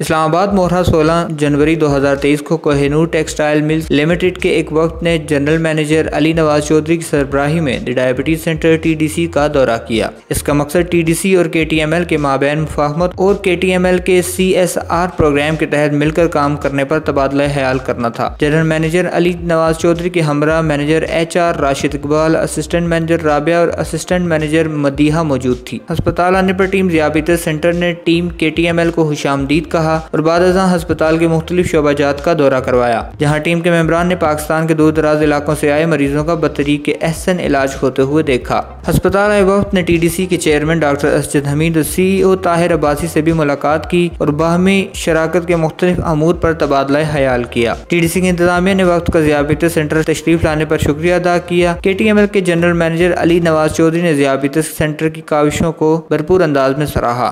इस्लामाबाद मोहरा 16 जनवरी 2023 को Kohinoor textile mills limited के एक वक्त ने जनरल मैनेजर अली नवाज़ चौधरी की सरबराही में डायबिटीज़ सेंटर टीडीसी का दौरा किया। इसका मकसद टीडीसी और के टी एम एल के माबेन मुफाहमत और के टी एम एल के सी एस आर प्रोग्राम के तहत मिलकर काम करने पर तबादला ख्याल करना था। जनरल मैनेजर अली नवाज़ चौधरी के हमरा manager H Rashid Iqbal, assistant manager Rabia और असिस्टेंट मैनेजर मदीहा मौजूद थी। अस्पताल आने पर टीम जियाबित सेंटर ने टीम के को खुशामदीद कहा रहा और बाद हस्पताल के मुख्तलिफ़ शोबाजात का दौरा करवाया, जहाँ टीम के मेम्बरान ने पाकिस्तान के दूर दराज इलाकों से आए मरीजों का बतरीक एहसन इलाज होते हुए देखा। अस्पताल आए वक्त ने टी डी सी के चेयरमैन डॉक्टर असजद हमीद और सी ओ ताहिर अब्बासी से भी मुलाकात की और बाहमी शराकत के मुख्तलिफ़ अमूर पर तबादला ख्याल किया। टी डी सी की इंतजामिया ने वक्त का जियाबित सेंटर तशरीफ़ लाने पर शुक्रिया अदा किया। के टी एम एल के जनरल मैनेजर अली नवाज़ चौधरी ने जियाबित सेंटर की काविशों को भरपूर अंदाज में सराहा।